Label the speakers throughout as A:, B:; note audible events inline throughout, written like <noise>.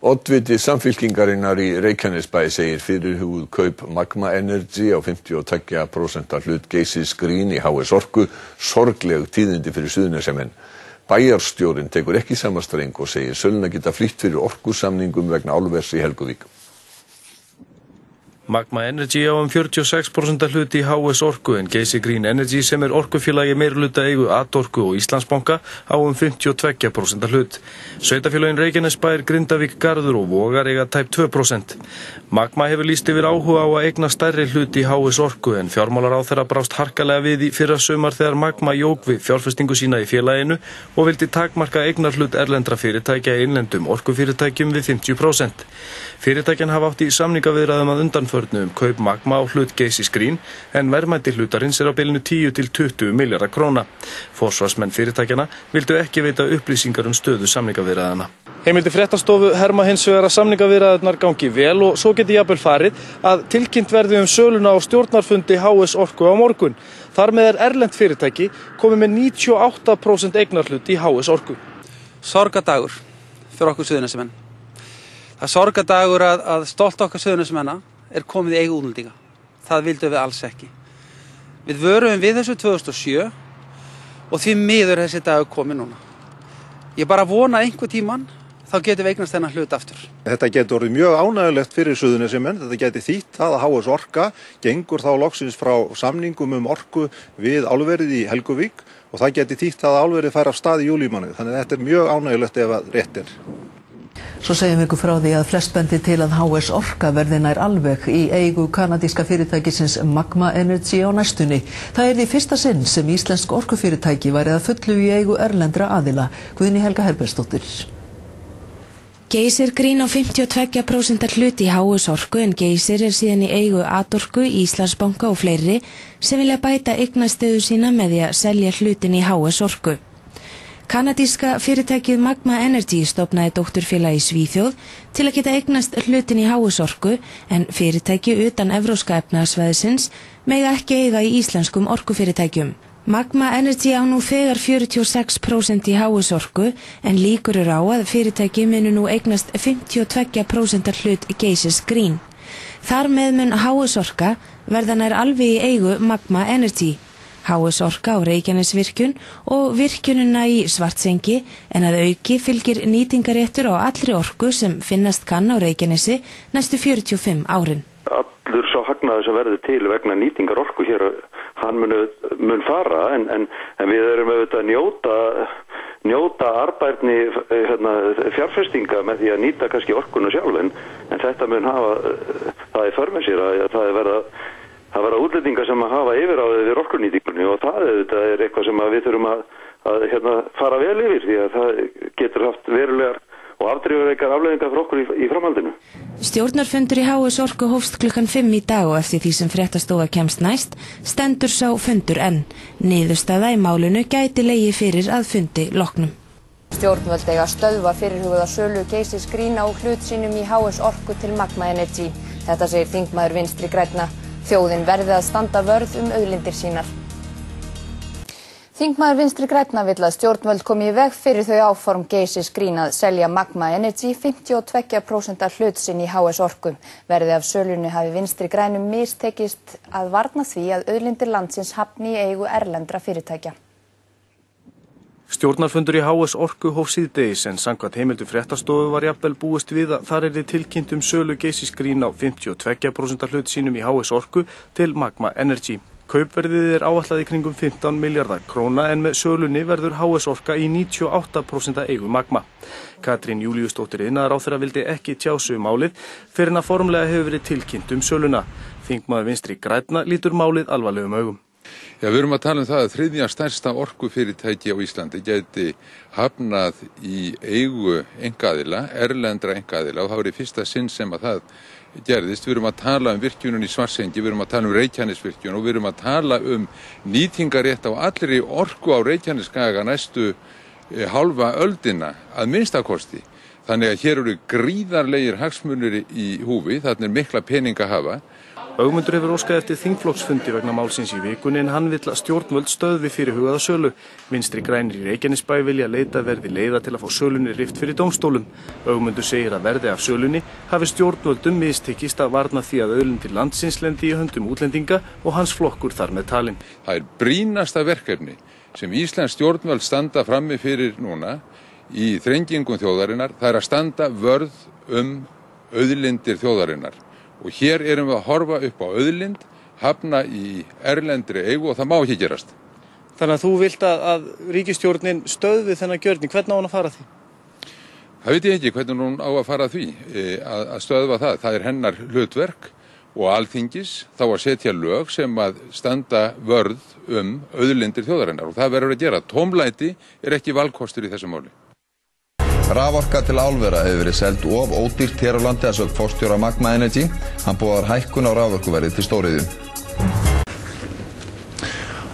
A: Oddviti samfylkingarinnar í Reykjanesbæ segir fyrirhugð kaup Magma Energy á 52% hlut Geysis Green í HS Orku sorgleg tíðindi fyrir suðunesemenn. Bæjarstjórinn tekur ekki samastreng og segir söluna geta flýtt fyrir orkusamningum vegna álvers í Helguvík.
B: Magma Energy á um 46% hlut í HS Orku en Geysi Green Energy sem er orkufélagi meirluta eigu Atorku og Íslandsbanka á um 52% hlut. Sveitafélagin Reykjanesbær, Grindavík, Garður og Vogar eiga tæp 2%. Magma hefur líst yfir áhuga á að eigna stærri hlut í HS Orku en fjármálar á þeirra brást harkalega við í fyrra sömar þegar Magma jók við fjárfestingu sína í félaginu og vildi takmarka eignar hlut erlendra fyrirtækja innlendum orkufyrirtækjum við 50%. Fyrirtækjan hafa átt í samningaviðraðum að undanförnu um kaup magma á hlut Geysi Skrín en verðmætti hlutarins er á bylunu 10 til 20 miljardar króna. Forsvarsmenn fyrirtækjana vildu ekki veita upplýsingar um stöðu samningaviðraðana. Heimildi fréttastofu herma hins vegar að samningaviðraðunar gangi vel og svo geti jafnvel farið að tilkynnt verði um söluna á stjórnarfundi HS Orku á morgun. Þar með er Erlend fyrirtæki komið með 98% eignarhlut í HS Orku.
C: Sorgadagur fyrir okkur suðunismenn. Það er sorgadagur að, að stolt okkar söðunismenna er komið í eigu útlendinga. Það vildum við alls ekki. Við vörum við þessu 2007 og því miður þessi dagur komið núna. Ég bara vona einhver tíman þá getum við eignast þennan hlut aftur.
D: Þetta getur orðið mjög ánægulegt fyrir suðunesimenn. Þetta getur þýtt að HS Orka gengur þá loksins frá samningum um orku við álverið í Helguvík og það getur þýtt að álverið fær af stað í júlímanið. Þannig að þetta er mjög ánægulegt ef að rétt er.
E: Svo segjum ykkur frá því að flest bendi til að HS Orka verði nær alveg í eigu kanadíska fyrirtækisins Magma Energy á næstunni. Það er því fyrsta sinn sem íslensk orkufyrirtæki væri að fullu í eigu erlendra aðila. Guðni Helga Herbersdóttir.
F: Geysir grín á 52% hluti í HS Orku en Geysir er síðan í eigu Atorku, Íslandsbanka og fleiri sem vilja bæta eignastöðu sína með því að selja hlutin í HS Orku. Kanadíska fyrirtækið Magma Energy stopnaði dótturfélag í Svíþjóð til að geta eignast hlutin í háusorku en fyrirtæki utan evróska efnaðsvæðisins mega ekki eiga í íslenskum orkufyrirtækjum. Magma Energy á nú þegar 46% í háusorku en líkur eru á að fyrirtæki munu nú eignast 52% hlut Geysis Green. Þar með mun háusorka verðan er alveg í eigu Magma Energy. HS Orka á Reykjanesvirkjun og virkjununa í Svartsengi en að auki fylgir nýtingaréttur á allri orku sem finnast kann á Reykjanesi næstu 45 árin.
G: Allur svo hagnaði sem verður til vegna nýtingar orku hér, hann mun, mun fara en, en, en við erum auðvitað að njóta njóta arbærni hérna, fjárfestinga með því að nýta kannski orkunu sjálf en, en þetta mun hafa það í förmið sér að það er verið að það vera útlendingar sem að hafa yfir á þau við orkunýtingunni og það er eitthvað sem við þurfum að, að hérna, fara vel yfir því að það getur haft verulegar og afdrifurveikar afleðingar fyrir okkur í, í framhaldinu.
F: Stjórnarfundur í HS Orku hófst klukkan 5 í dag og eftir því sem fréttastofa kemst næst stendur sá fundur enn. Niðurstaða í málunu gæti leiði fyrir að fundi loknum.
H: Stjórnvöld eiga stöðva fyrirhugða sölu geysis grína og hlut sínum í HS Orku til Magma Energy. Þetta segir þingmaður vinstri græna. Þjóðin verði að standa vörð um auðlindir sínar. Þingmaður vinstri græna vill að stjórnvöld komi í veg fyrir þau áform geysis grín að selja Magma Energy 52% hlut sinn í HS Orku. Verði af sölunni hafi vinstri grænum mistekist að varna því að auðlindir landsins hafni í eigu erlendra fyrirtækja.
B: Stjórnarfundur í HS Orku hóf síðdegis en sangvað heimildu fréttastofu var jafnvel búist við að þar er þið tilkynnt um sölu geysisgrín á 52% hlut sínum í HS Orku til Magma Energy. Kaupverðið er áallega í kringum 15 miljardar króna en með sölunni verður HS Orka í 98% eigu Magma. Katrín Júliusdóttir innar á þeirra vildi ekki tjásu um málið fyrir en að formlega hefur verið tilkynnt um söluna. Þingmaður vinstri grætna lítur málið alvarlegum augum.
I: Já, við erum að tala um það að þriðja stærsta orkufyrirtæki á Íslandi geti hafnað í eigu engaðila, erlendra engaðila og það voru í fyrsta sinn sem að það gerðist. Við erum að tala um virkjunum í Svarsengi, við erum að tala um Reykjanesvirkjun og við erum að tala um nýtingarétt á allri orku á Reykjaneskaga næstu halva öldina að minnstakosti. Þannig að hér eru gríðarlegir hagsmunir í húfi, þarna er mikla pening að hafa.
B: Ögmundur hefur óskað eftir þingflokksfundi vegna málsins í vikunni en hann vill að stjórnvöld stöðvi fyrir hugaða sölu. Vinstri grænir í Reykjanesbæ vilja leita verði leiða til að fá sölunni rift fyrir domstólum. Ögmundur segir að verði af sölunni hafi stjórnvöldum mistekist að varna því að öðlundi landsins lendi í höndum útlendinga og hans flokkur þar með talin.
I: Það er brínasta verkefni sem Íslands stjórnvöld standa frammi fyrir núna í þrengingum þjóðarinnar, það og hér erum við að horfa upp á auðlind, hafna í erlendri eigu og það má ekki gerast.
B: Þannig að þú vilt að, að ríkistjórnin stöðvi þennan gjörning, hvernig á hann að fara því?
I: Það veit ég ekki hvernig hún á að fara því e, að, að stöðva það. Það er hennar hlutverk og alþingis þá að setja lög sem að standa vörð um auðlindir þjóðarinnar og það verður að gera. Tómlæti er ekki valkostur í þessu máli.
J: Raforka til álvera hefur verið seld of ódýrt hér á landi að sög fórstjóra Magma Energy. Hann búðar hækkun á raforkuverið til stóriðu.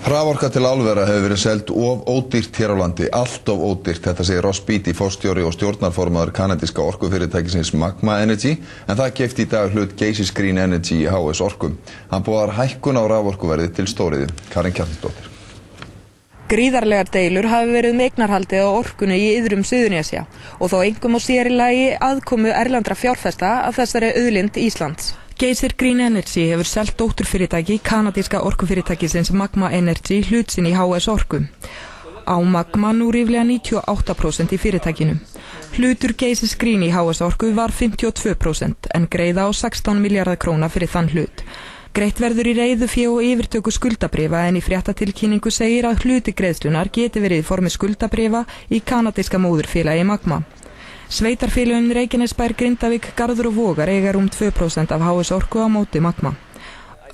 J: Raforka til álvera hefur verið seld of ódýrt hér á landi, allt of ódýrt. Þetta segir Ross Beatty, fórstjóri og stjórnarformaður kanadíska orkufyrirtækisins Magma Energy, en það kefti í dag hlut Geysis Green Energy í HS Orkum. Hann búðar hækkun á raforkuverið til stóriðu. Karin Kjartildóttir.
K: Gríðarlegar deilur hafi verið megnarhaldið á orkunni í yðrum Suðunísja og þó engum og sér í lagi aðkomu erlandra fjárfesta að þessari auðlind Íslands. Geysir Green Energy hefur selgt dótturfyrirtæki kanadíska orkufyrirtækisins Magma Energy hlutsin í HS Orku. Á Magma nú ríflega 98% í fyrirtækinu. Hlutur Geysir Green í HS Orku var 52% en greiða á 16 miljardar króna fyrir þann hlut. Greitt verður í reyðu fjó og yfirtöku skuldabrifa en í fréttatilkynningu segir að hluti greiðslunar geti verið formi skuldabrifa í kanadíska móðurfélagi Magma. Sveitarfélagin Reykjanesbær, Grindavík, Garður og Vogar eiga rúm 2% af HS Orku á móti Magma.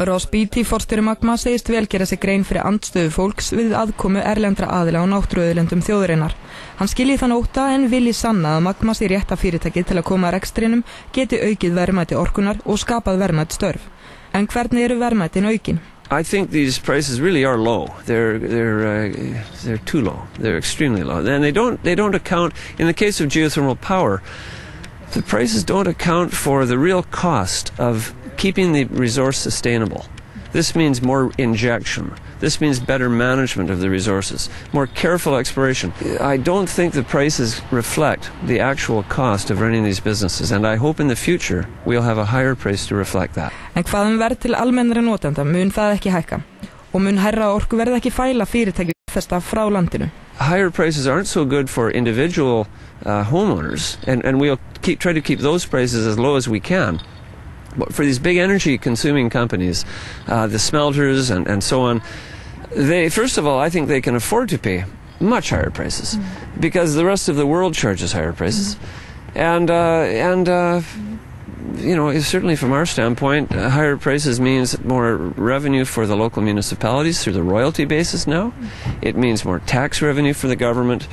K: Ross Beatty, forstjóri Magma, segist vel gera sig grein fyrir andstöðu fólks við aðkomu erlendra aðila á náttúruöðlendum þjóðurinnar. Hann skilji þann óta en vilji sanna að Magma sé rétta fyrirtæki til að koma að rekstrinum, geti aukið verðmæti orkunar og skapað verðmæti störf. En hvernig eru?
L: I think these prices really are low. They're they're uh, they're too low. They're extremely low. And they don't they don't account in the case of geothermal power. The prices don't account for the real cost of keeping the resource sustainable. This means more injection. This means better management of the resources, more careful exploration. I don't think the prices reflect the actual cost of running these businesses, and I hope in the future we'll have a higher price to reflect that.
K: En hvað um verð til almennari notenda mun það ekki hækka? Og mun herra orku verð ekki fæla fyrirtæki festa frá landinu?
L: Higher prices aren't so good for individual uh, homeowners, and, and we'll keep, try to keep those prices as low as we can. But for these big energy consuming companies, uh, the smelters and, and so on, they, first of all, I think they can afford to pay much higher prices mm. because the rest of the world charges higher prices. Mm. And, uh, and uh, you know, certainly from our standpoint, uh, higher prices means more revenue for the local municipalities through the royalty basis now. Mm. It means more tax revenue for the government.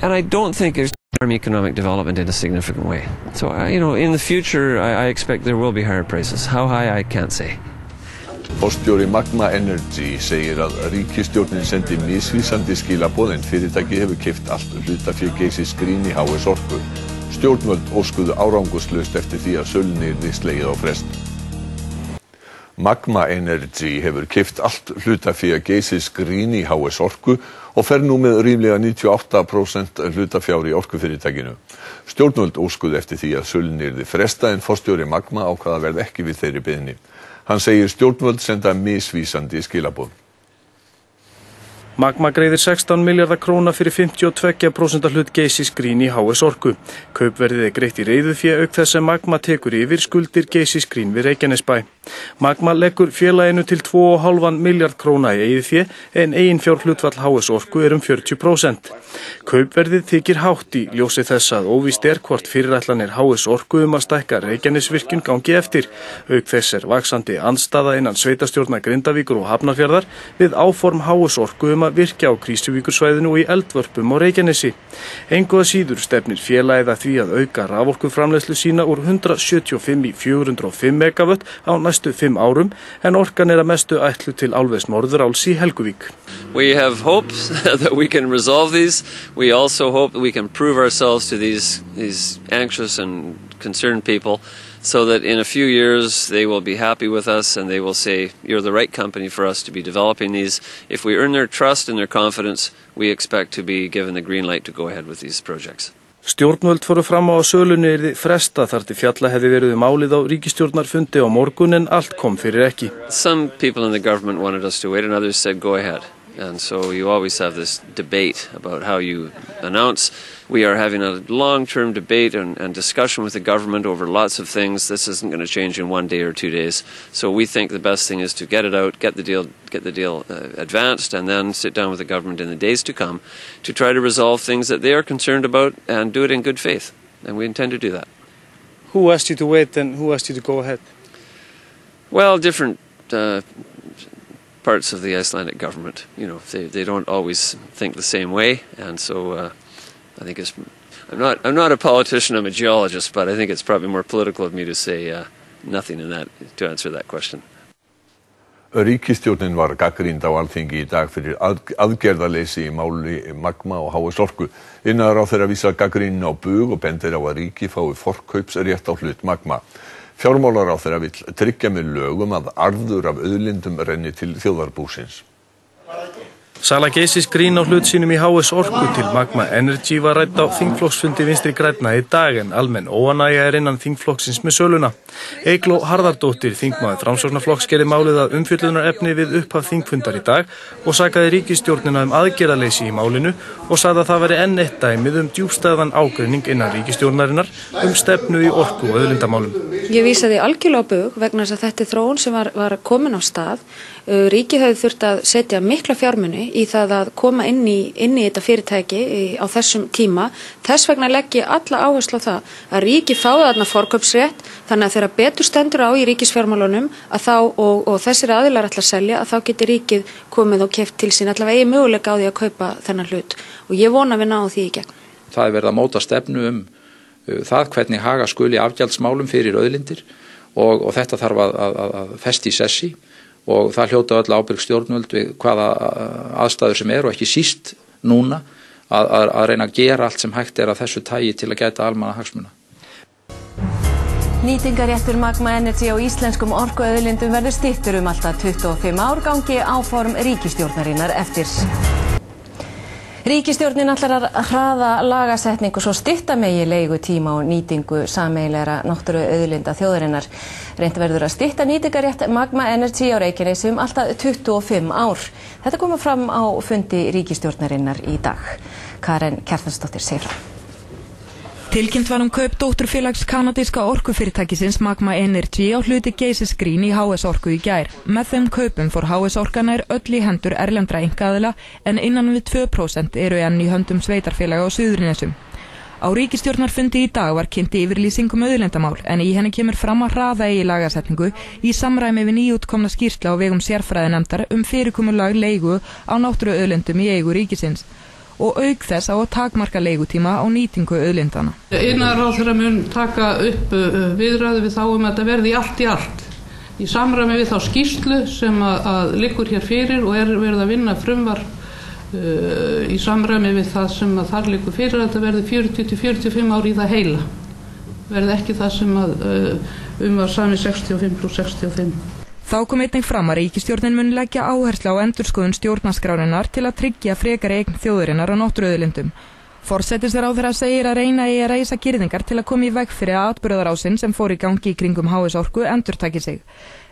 L: And I don't think there's economic development in a significant way. So, uh, you know, in the future, I, I expect there will be higher prices. How high, I can't say.
A: Forstjóri Magma Energy segir að ríkistjórnin sendi misvísandi skilaboð en fyrirtæki hefur kipt allt hlutafér geysis grín í HS Orku. Stjórnvöld óskuðu árangurslaust eftir því að sölunni yrði slegið á frest. Magma Energy hefur kipt allt hlutafér geysis grín í HS Orku og fer nú með ríflega 98% hlutafjár í orkufyrirtækinu. Stjórnvöld óskuðu eftir því að sölunni yrði fresta en forstjóri Magma ákvaða verð ekki við þeirri byðni. Hann segir stjórnvöld senda misvísandi skilaboð.
B: Magma greiðir 16 miljardar króna fyrir 52% hlut Geysis Green í HS Orku. Kaupverðið er greitt í reyðu fyrir auk þess að Magma tekur yfir skuldir Geysis Green við Reykjanesbæ. Magma leggur félaginu til 2,5 miljard króna í eigið fyrir en eigin fjár hlutfall HS Orku er um 40%. Kaupverðið þykir hátt í ljósi þess að óvist er hvort fyrirætlanir HS Orku um að stækka Reykjanesvirkjun gangi eftir. Auk þess er vaksandi anstaða innan sveitastjórna Grindavíkur og Hafnarfjörðar við áform HS Orku um að virkja á Krýsuvíkursvæðinu og í eldvörpum á Reykjanesi. Engu að síður stefnir félagið að því að auka raforkuframlegslu sína úr 175 í 405 megavött á næstu 5 árum en orkan er að mestu ætlu til álves norðuráls í Helguvík.
L: We have hopes <laughs> that we can resolve these. We also hope that we can prove ourselves to these, these anxious and concerned people so that in a few years they will be happy with us and they will say, You're the right company for us to be developing these. If we earn their trust and their confidence, we expect to be given the green light to go ahead with these projects.
B: Stjórnvöld fóru fram á að sölunni er fresta þar til fjalla hefði verið um álið á ríkistjórnarfundi á morgun en allt kom fyrir ekki.
L: Some people in the government wanted us to wait and others said go ahead. And so you always have this debate about how you announce. We are having a long term debate and, and, discussion with the government over lots of things. This isn't going to change in one day or two days. So we think the best thing is to get it out, get the deal, get the deal uh, advanced, and then sit down with the government in the days to come to try to resolve things that they are concerned about and do it in good faith. And we intend to do that.
B: Who asked you to wait and who asked you to go ahead?
L: Well, different. Uh, parts of the Icelandic government. You know, they, they don't always think the same way, and so uh, I think it's. I'm not I'm not a politician. I'm a geologist, but I think it's probably more political of me to say uh, nothing in that to answer that question.
A: Ríkistjórnin var gaggrínd á alþingi í dag fyrir að, aðgerðaleysi í máli Magma og HS Orku. Innar á þeirra vísa gaggrínin á bug og bendir á að ríki fái forkaupsrétt á hlut Magma. Fjármálar á þeirra vill tryggja með lögum að arður af auðlindum renni til þjóðarbúsins.
B: Sala geysis grín á hlut sínum í HS Orku til Magma Energy var rætt á þingflokksfundi vinstri græna í dag en almenn óanægja er innan þingflokksins með söluna. Eigló Harðardóttir, þingmaður framsóknarflokks, gerði málið að umfjöldunar efni við upphaf þingfundar í dag og sagaði ríkistjórnina um aðgerðaleysi í málinu og sagði að það veri enn eitt dæmið um djúbstæðan ágreining innan ríkistjórnarinnar um stefnu í orku og öðlindamálum.
M: Ég vísaði algjörlega á bug vegna þess að þetta er þróun sem var, var komin á stað. Ríkið hefði þurft að setja mikla fjármunni í það að koma inn í, inn í þetta fyrirtæki á þessum tíma. Þess vegna legg ég alla áherslu á það að ríki fáið þarna forköpsrétt þannig að þegar betur stendur á í ríkisfjármálunum þá og, og þessir aðilar ætla að selja að þá getur ríkið komið og keft til sín allavega eigi möguleika á því að kaupa þennan hlut og ég vona við náum því í gegn.
N: Það er verið að móta stefnu um uh, það hvernig haga skuli afgjaldsmálum fyrir auðlindir og, og þetta þarf að, að, að festi sessi og það hljóta öll ábyrg stjórnvöld við hvaða aðstæður sem er og ekki síst núna að, að, að reyna að gera allt sem hægt er að þessu tægi til að geta almanna hagsmuna.
O: Nýtingaréttur Magma Energy á íslenskum orkuauðlindum verður stýttur um alltaf 25 ár gangi áform ríkistjórnarinnar eftir. Ríkistjórnin allar að hraða lagasetningu svo styrta megi leigu tíma og nýtingu sameiglera náttúru auðlinda þjóðarinnar. Reynd verður að styrta nýtingarétt Magma Energy á Reykjanesi um alltaf 25 ár. Þetta koma fram á fundi ríkistjórnarinnar í dag. Karen Kjartansdóttir segir frá.
K: Tilkynnt var um kaup dótturfélags kanadíska orkufyrirtækisins Magma Energy á hluti Geysis Green í HS Orku í gær. Með þeim kaupum fór HS Orkan er öll í hendur erlendra engaðila en innan við 2% eru enn í höndum sveitarfélaga á Suðurinnessum. Á ríkistjórnarfundi í dag var kynnti yfirlýsingum auðlendamál en í henni kemur fram að hraða í lagasetningu í samræmi við nýjútkomna skýrsla á vegum sérfræðinemndar um fyrirkomulag leigu á náttúru auðlendum í eigu ríkisins og auk þess á að takmarka leigutíma á nýtingu auðlindana.
P: Einar á þeirra mun taka upp viðræðu við þá um að þetta verði allt í allt. Í samræmi við þá skýrslu sem að, að likur hér fyrir og er verið að vinna frumvar uh, í samræmi við það sem að þar likur fyrir að þetta verði 40-45 ári í það heila. Verði ekki það sem að uh, um var sami 65 pluss 65
K: Þá kom einnig fram að ríkistjórnin mun leggja áherslu á endurskoðun stjórnaskrárinnar til að tryggja frekar eign þjóðurinnar á nótturöðulindum. Forsættistur á þeirra segir að reyna í að reysa girðingar til að koma í veg fyrir að atbyrðarásinn sem fór í gangi í kringum HS Orku endurtaki sig.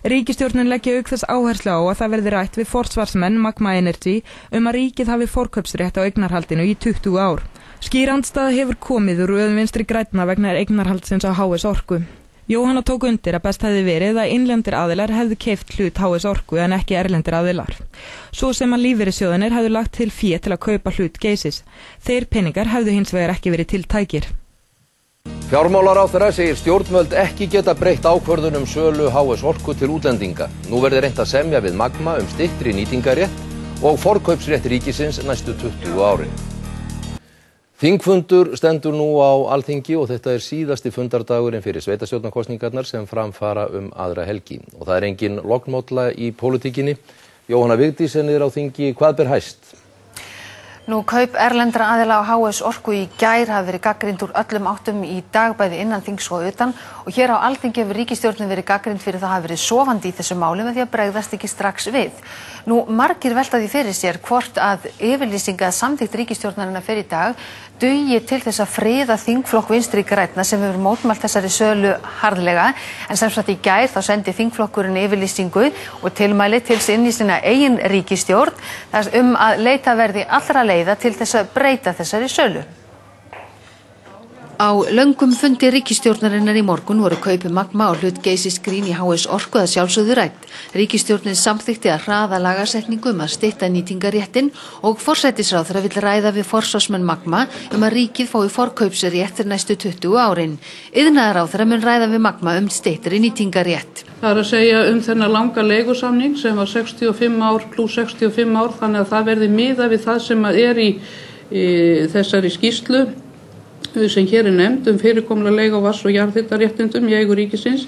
K: Ríkistjórnin leggja auk þess áherslu á að það verði rætt við forsvarsmenn Magma Energy um að ríkið hafi fórköpsrétt á eignarhaldinu í 20 ár. Skýrandstað hefur komið úr auðvinstri grætna vegna eignarhaldsins á HS Orku. Jóhanna tók undir að best hefði verið að innlendir aðilar hefðu keift hlut HS Orku en ekki erlendir aðilar. Svo sem að lífeyrissjóðanir hefðu lagt til fjö til að kaupa hlut geysis. Þeir peningar hefðu hins vegar ekki verið til tækir.
Q: Fjármálar á þeirra segir stjórnmöld ekki geta breytt ákvörðun um sölu HS Orku til útlendinga. Nú verður reynd að semja við Magma um stittri nýtingarétt og forkaupsrétt ríkisins næstu 20 árin. Þingfundur stendur nú á Alþingi og þetta er síðasti fundardagurinn fyrir sveitastjórnarkostningarnar sem framfara um aðra helgi. Og það er engin loknmótla í pólitíkinni. Jóhanna Vigdísen er á Þingi. Hvað ber hæst?
R: Nú kaup erlendra aðila á HS Orku í gær hafi verið gaggrind úr öllum áttum í dag bæði innan þings og utan og hér á Alþingi hefur ríkistjórnin verið gaggrind fyrir það hafi verið sofandi í þessu máli með því að bregðast ekki strax við. Nú margir veltaði fyrir sér hvort að yfirlýsinga samþýtt ríkistjórnarina fyrir dag dugi til þess að friða þingflokk vinstri grætna sem hefur mótmælt þessari sölu harðlega en sem sagt í gær þá sendi þingflokkurinn yfirlýsingu og tilmæli til inn í sinna eigin ríkistjórn þess um að leita verði allra leiða til þess að breyta þessari sölu. Á löngum fundi ríkistjórnarinnar í morgun voru kaupi magma og hlut geysis grín í HS Orku að sjálfsögðu rætt. Ríkistjórnin samþykti að hraða lagasetningu um að stitta nýtingaréttin og forsætisráðra vil ræða við forsvarsmenn magma um að ríkið fái forkaupsrétt til næstu 20 árin. Yðnaðaráðra mun ræða við magma um stittri nýtingarétt.
P: Það er að segja um þennan langa leigusamning sem var 65 ár pluss 65 ár þannig að það verði miða við það sem er í, í þessari skýslu sem hér er nefnd um fyrirkomla leik á vass og jarðhittaréttindum í eigu ríkisins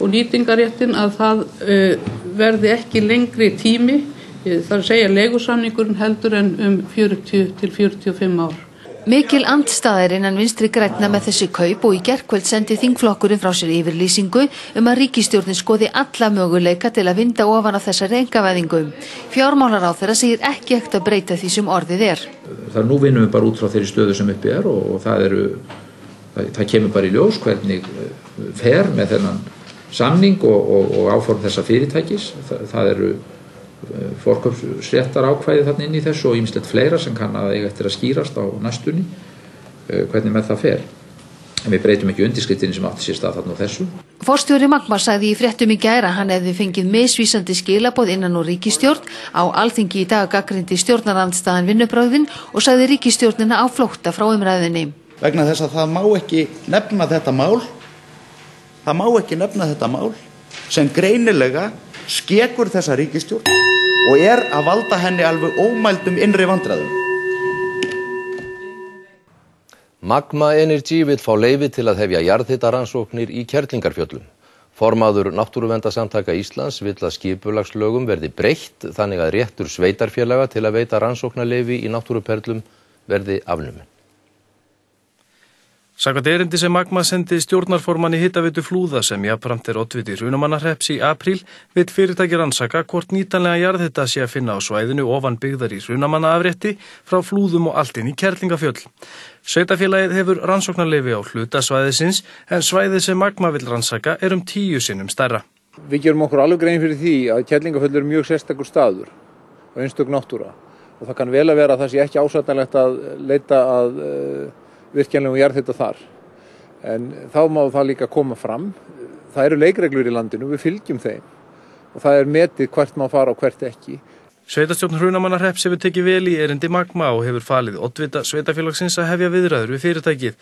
P: og nýtingaréttin að það uh, verði ekki lengri tími þar að segja leigusamningurinn heldur en um 40 til 45 ár.
R: Mikil andstaðir innan vinstri grætna með þessi kaup og í gerkvöld sendi þingflokkurinn frá sér yfirlýsingu um að ríkistjórnin skoði alla möguleika til að vinda ofan af þessari engavæðingu. Fjármálar á þeirra segir ekki ekkert að breyta því sem orðið er.
N: Það nú vinnum við bara út frá þeirri stöðu sem uppi er og, og það, eru, það, það kemur bara í ljós hvernig fer með þennan samning og, og, og áform þessa fyrirtækis. Það, það eru forköpsréttar ákvæði þarna inn í þessu og ýmislegt fleira sem kann að eiga eftir að skýrast á næstunni hvernig með það fer en við breytum ekki undirskrittinni sem átti sér stað þarna á þessu.
R: Forstjóri Magma sagði í fréttum í gæra hann hefði fengið misvísandi skilaboð innan og ríkistjórn á alþingi í dag gaggrindi stjórnarandstaðan vinnubröðin og sagði ríkistjórnina á flótta frá umræðinni.
S: Vegna þess að það má ekki nefna þetta mál það má ekki nefna þetta mál sem greinilega skekur þessa ríkistjórn og er að valda henni alveg ómældum innri vandræðum.
Q: Magma Energy vil fá leifi til að hefja jarðhittaransóknir í Kerlingarfjöllum. Formaður Náttúruvendasamtaka Íslands vill að skipulagslögum verði breytt þannig að réttur sveitarfélaga til að veita rannsóknarleifi í náttúruperlum verði afnumin.
B: Sakvært erindi sem Magma sendi stjórnarforman í hittavitu flúða sem jafnframt er oddviti Runamannarreps í apríl vill fyrirtæki rannsaka hvort nýtanlega jarðhitta sé að finna á svæðinu ofan byggðar í Runamannaafrétti frá flúðum og allt inn í Kerlingafjöll. Sveitafélagið hefur rannsóknarleifi á hlutasvæðisins en svæðið sem Magma vill rannsaka er um tíu sinnum stærra.
T: Við gerum okkur alveg grein fyrir því að Kerlingafjöll er mjög sérstakur staður og einstök náttúra og það kann vel að vera að það sé ekki ásættanlegt að leita að uh, virkjanlegum jarðhita þar. En þá má það líka koma fram. Það eru leikreglur í landinu, við fylgjum þeim og það er metið hvert má fara og hvert ekki.
B: Sveitastjórn Hrunamannarreps hefur tekið vel í erindi Magma og hefur falið oddvita sveitafélagsins að hefja viðræður við fyrirtækið.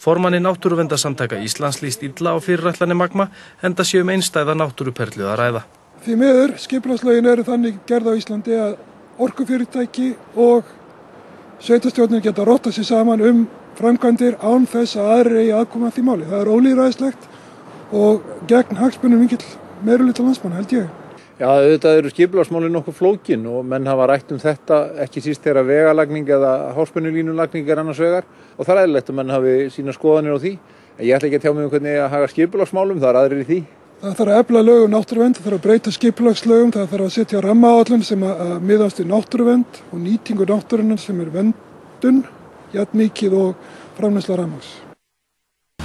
B: Formanni náttúruvendasamtaka Íslands líst illa á fyrirætlanir Magma en það séum einstæða náttúruperlið að ræða.
U: Því meður skiplaslögin eru þannig gerð á Íslandi að orkufyrirtæki og sveitastjórnir geta rotta sér saman um framkvæmdir án þess að aðri eigi aðkoma því máli. Það er ólýðræðislegt og gegn hagspunum mikill meirulita landsmann held ég.
T: Já, auðvitað eru skipilagsmálinn nokkuð flókin og menn hafa rætt um þetta ekki síst þegar vegalagning eða háspennulínulagning er annars vegar og það er eðlilegt að menn hafi sína skoðanir á því. En ég ætla ekki að tjá mig um hvernig að haga skipilagsmálum, það er aðrir í því.
U: Það þarf að efla lögum náttúruvend, það þarf að breyta skipilagslögum, það þarf að setja rammaáallun sem að, miðast í náttúruvend og nýtingu náttúrunar sem er vendun, jætt mikið og framleysla rammars.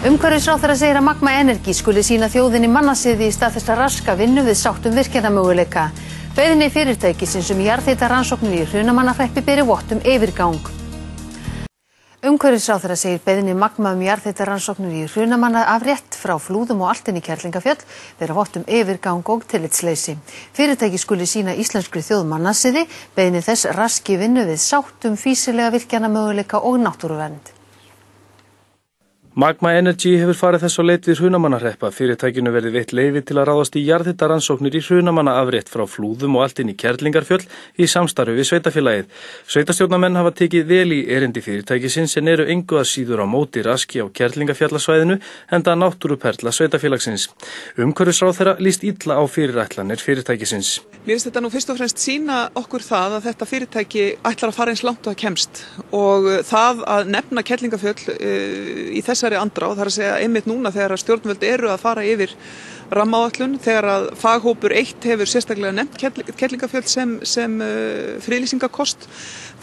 R: Umhverfisráþara segir að Magma Energy skuli sína þjóðinni mannasiði í stað þess að raska vinnu við sáttum virkjarnamöguleika. Beðinni fyrirtækisins um jarðhita rannsóknir í hrunamannafreppi beri vottum yfirgang. Umhverfisráþara segir beðinni Magma um jarðhita rannsóknir í hrunamanna afrétt frá flúðum og alltinni kærlingafjöll beri vottum yfirgang og tillitsleysi. Fyrirtæki skuli sína íslenskri þjóð mannasiði, beðinni þess raski vinnu við sáttum físilega virkjarnamöguleika og náttúruvernd.
B: Magma Energy hefur farið þess að leit við hrunamannarreppa. Fyrirtækinu verði veitt leifi til að ráðast í jarðhittaransóknir í hrunamannaafrétt frá flúðum og allt inn í Kerlingarfjöll í samstarfi við sveitafélagið. Sveitastjórnamenn hafa tekið vel í erindi fyrirtækisins en eru engu að síður á móti raski á Kerlingarfjallasvæðinu en það náttúruperla sveitafélagsins. Umhverfisráð þeirra líst illa á fyrirætlanir fyrirtækisins.
V: Mér finnst þetta nú fyrst og fremst sína okkur það að þetta fyrirtæki ætlar að fara eins langt og að kemst og það að nefna Kerlingafjöll uh, í þess þessari andrá, þar að segja einmitt núna þegar stjórnvöld eru að fara yfir rammaáallun, þegar að faghópur eitt hefur sérstaklega nefnt Kerlingafjöld sem, sem uh, friðlýsingakost,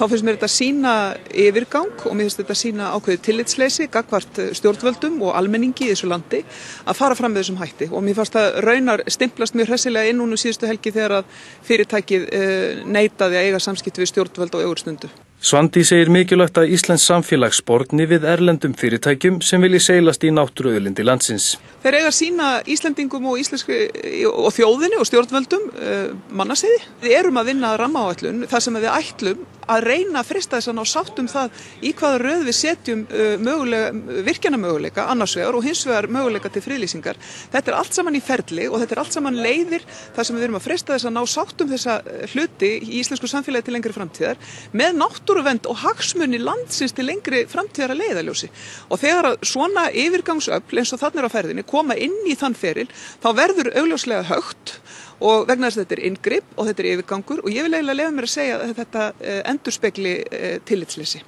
V: þá finnst mér þetta sína yfirgang og mér finnst þetta sína ákveði tillitsleysi, gagvart stjórnvöldum og almenningi í þessu landi að fara fram með þessum hætti og mér fannst að raunar stimplast mjög hressilega inn núna síðustu helgi þegar að fyrirtækið uh, neitaði að eiga samskipt við stjórnvöld og augurstundu.
B: Svandi segir mikilvægt að Íslands samfélag sportni við erlendum fyrirtækjum sem vilji seilast í náttúruauðlindi landsins.
V: Þeir eiga sína Íslandingum og, og þjóðinni og stjórnvöldum uh, mannaseiði. Við erum að vinna rammaáallun þar sem við ætlum að reyna að frista þess að ná sáttum það í hvaða röð við setjum uh, virkjana möguleika annars vegar og hins vegar möguleika til friðlýsingar. Þetta er allt saman í ferli og þetta er allt saman leiðir þar sem við erum að frista þess að ná sáttum þessa uh, hluti í íslensku samfélagi til lengri framtíðar með náttúruvend og hagsmunni landsins til lengri framtíðar að leiðaljósi. Og þegar svona yfirgangsöfl eins og þannig á ferðinni koma inn í þann feril þá verður augljóslega högt og vegna þess að þetta er yngripp og þetta er yfirgangur og ég vil eiginlega lefa mér að segja að þetta eh, endur spekli eh, tillitsleysi.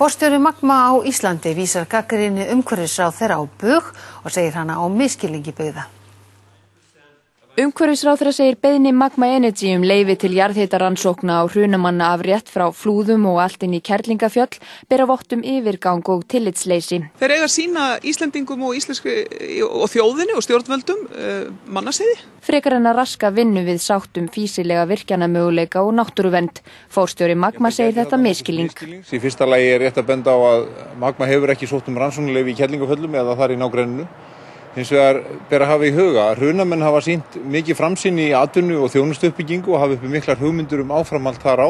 R: Forstjóri Magma á Íslandi vísar gaggrinni umhverfisráð þeirra á bug og segir hana á miskilningi byggða.
H: Umhverfisráðra segir beðni Magma Energy um leifi til jarðhitaransókna á hrunamanna af rétt frá flúðum og allt inn í Kerlingafjöll bera vottum yfirgang og tillitsleysi.
V: Þeir eiga sína Íslandingum og, og þjóðinni og stjórnvöldum uh, mannaseiði.
H: Frekar en að raska vinnu við sáttum físilega virkjana möguleika og náttúruvend. Fórstjóri Magma segir þetta miskilling.
T: Í fyrsta lagi er rétt að benda á að Magma hefur ekki sótt um rannsóknuleifi í Kerlingafjöllum eða þar í nágrenninu. Hins vegar ber að hafa í huga að hrunamenn hafa sínt mikið framsýni í atvinnu og þjónustu uppbyggingu og hafa uppi miklar hugmyndur um áframalt þar á,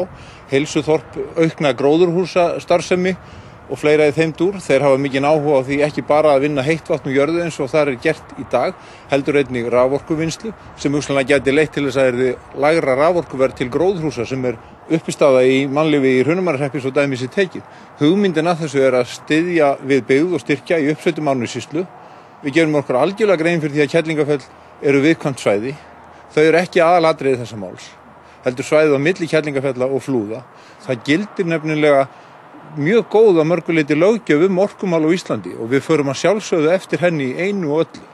T: heilsuþorp, aukna gróðurhúsa starfsemi og fleira í þeim dúr. Þeir hafa mikið áhuga á því ekki bara að vinna heitt vatn og jörðu eins og það er gert í dag, heldur einnig raforkuvinnslu sem hugsanlega geti leitt til þess að er þið lagra raforkuverð til gróðurhúsa sem er uppistáða í mannlifi í hrunumarreppi svo dæmis í tekið. Hugmyndin að þessu er að styðja við byggð og styrkja í uppsveitum ánusíslu Við gerum okkur algjörlega grein fyrir því að Kjellingafell eru viðkvæmt svæði. Þau eru ekki aðalatriðið þessa máls. Heldur svæðið á milli Kjellingafella og flúða. Það gildir nefnilega mjög góð að mörguleiti lögjöf um orkumál á Íslandi og við förum að sjálfsögðu eftir henni einu og öllu.